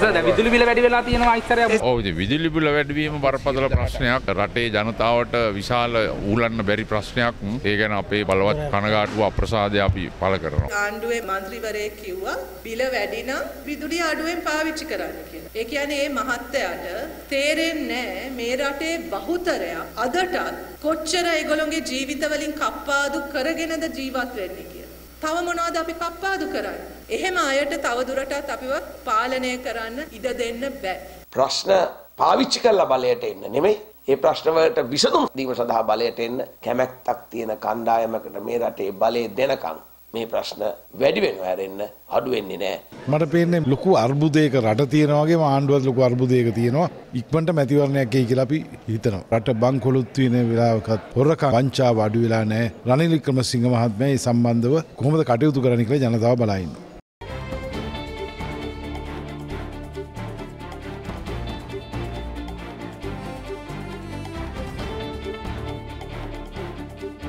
විදුලි බිල වැඩි වෙලා තියෙනවා ඉස්සරහ ඔවද විදිලිබිල වැඩවීම බරපදල ප්‍රශ්නයක් රටේ ජනතාවට විශාල ඌලන්න බැරි ප්‍රශ්නයක් ඒ ගැන අපේ බලවත් කනගාටුව අප්‍රසාධය අපි පල කරනවා. ආණ්ඩුවේ මන්ත්‍රීවරයෙක් කිව්වා බිල වැඩි නම් විදුලිය අඩුවෙන් පාවිච්චි කරන්න කියලා. ඒ කියන්නේ මේ මහත්තයාට තේරෙන්නේ නැහැ මේ රටේ බහුතරයක් අදටත් කොච්චර ඒගොල්ලෝගේ ජීවිතවලින් කප්පාදු කරගෙනද ජීවත් වෙන්නේ කියලා. තව මොනවද අපි කප්පාදු කරන්නේ? එහෙම අයට තවදුරටත් අපිව පාලනය කරන්න ඉඩ දෙන්න බෑ. ප්‍රශ්න පාවිච්චි කරලා බලයට එන්න නෙමෙයි ඒ ප්‍රශ්නවලට විසඳුම් දීම සඳහා බලයට එන්න කැමැත්තක් තියෙන කණ්ඩායමකට මේ රටේ බලය දෙනකම් මේ ප්‍රශ්න වැඩි වෙනවා හැරෙන්න අඩු වෙන්නේ නැහැ. මට පේන්නේ ලොකු අර්බුදයක රට තියෙනවාගේ ආණ්ඩුවත් ලොකු අර්බුදයක තියෙනවා ඉක්මට මැතිවරණයක් එයි කියලා අපි හිතනවා. රට බංකොලොත් වෙන වෙලාවකත් හොරකම් වංචාව අඩු වෙලා නැහැ. රනිල් වික්‍රමසිංහ මහත්මයා මේ සම්බන්ධව කොහොමද කටයුතු කරන්න කියලා ජනතාව බලා ඉන්නවා.